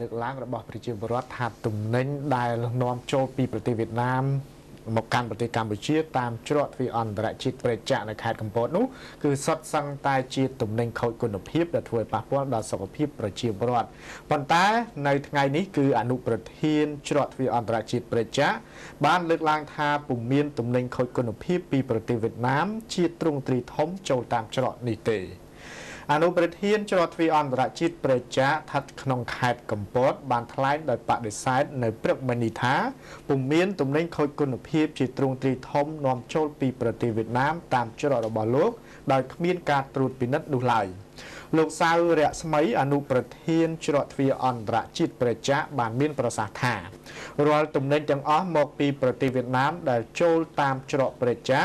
លើកឡើងរបស់ប្រជាពលរដ្ឋថាទំនិញដែលនាំចូលពីប្រទេសវៀតណាមមកកាន់ប្រទេសកម្ពុជាតាមច្រកទ្វារអន្តរជាតិប្រេចាក់នៅខេត្តកំពតនោះគឺសុទ្ធសឹងតែជាទំនិញខូចគុណភាពដែលធ្វើឲ្យប៉ះពាល់ដល់សុខភាពប្រជាពលរដ្ឋប៉ុន្តែនៅថ្ងៃនេះគឺអនុប្រធានច្រកទ្វារអន្តរជាតិប្រេចាក់បានលើកឡើងថាពុំមានទំនិញខូចគុណភាពពីប្រទេសវៀតណាមជាទ្រង់ទ្រីធំចូលតាមច្រកនេះទេ អនុប្រធានច្រកទ្វារអន្តរជាតិប្រចាស្ថិតក្នុងខេត្តកំពត បានថ្លែងដោយបដិសេធនៅព្រឹកមិញនេះថាពុំមានទំនិញខូចគុណភាពជាទ្រង់ទ្រីធំនាំចូលពីប្រទេសវៀតណាមតាមច្រករបស់លោក ដោយគ្មានការត្រួតពិនិត្យនោះឡើយលោកសៅរស្មីអនុប្រធានច្រកទ្វារអន្តរជាតិប្រជាបានមានប្រសាសន៍ថារាល់ទំនិញទាំងអស់មកពីប្រទេសវៀតណាមដែលចូលតាមច្រកប្រជា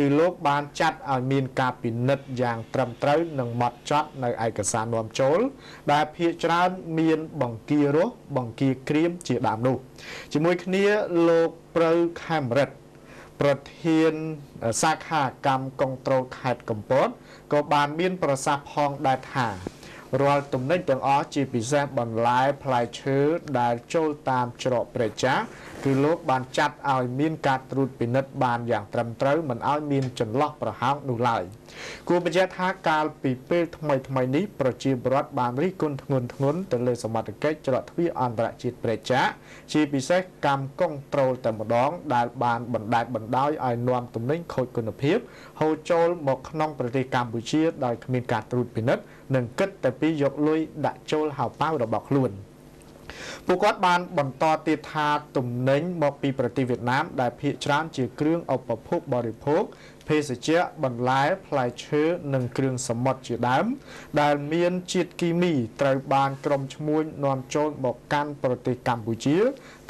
គឺលោកបានចាត់ឲ្យមានការពិនិត្យយ៉ាងត្រឹមត្រូវនិងម៉ត់ចត់នៅឯកសារនាំចូល ដែលភាគច្រើនមានបង្គារស់បង្គាក្រៀមជាដើមនោះជាមួយគ្នាលោកប្រៅខេមរិទ្ធប្រធានសាខាកម្មកុងត្រូលខេត្តកំពតក៏បានមានប្រសាសន៍ផងដែរថារាល់ទំនិញទាំងអស់ជាពិសេសបន្លែផ្លែឈើដែលចូលតាមច្រកព្រះចា គឺលោកបានចាត់ឲ្យមានការត្រួតពិនិត្យបានយ៉ាងត្រឹមត្រូវមិនឲ្យមានចន្លោះប្រហោងនោះឡើយគួរបញ្ជាក់ថាកាលពីពេលថ្មីថ្មីនេះប្រជាពលរដ្ឋបានរិះគន់ធ្ងន់ធ្ងរទៅលើសមត្ថកិច្ចច្រកទ្វារអន្តរជាតិព្រះចាជាពិសេសកម្មកុងត្រូលតែម្ដង ដែលបានបណ្តែតបណ្ដោយឲ្យនាំទំនិញខូចគុណភាពហូរចូលមកក្នុងប្រទេសកម្ពុជាដោយគ្មានការត្រួតពិនិត្យនិងគិតតែពីយកលុយដាក់ចូលហៅប៉ៅរបស់ខ្លួន។ ពួកគាត់បានបន្តទៀតថាទំនិញមកពីប្រទេសវៀតណាមដែលភាគច្រើនជាគ្រឿងឧបភោគបរិភោគ ភេសជ្ជៈបន្លែផ្លែឈើនិងគ្រឿងសមុទ្រជាដើម ដែលមានជាតិគីមីត្រូវបានក្រុមឈ្មួញនាំចូលមកកាន់ប្រទេសកម្ពុជា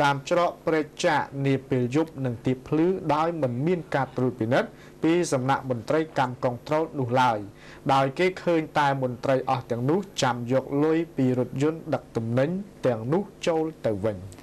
តាមច្រកព្រែកចាក់នាពេលយប់និងទីភ្លឺដោយមិនមានការត្រួតពិនិត្យពីសំណាក់មន្ត្រីកម្មកុងត្រូលនោះឡើយដោយគេឃើញតែមន្ត្រីអស់ទាំងនោះចាំយកលុយពីរថយន្តដឹកទំនិញទាំងនោះចូលទៅវិញ។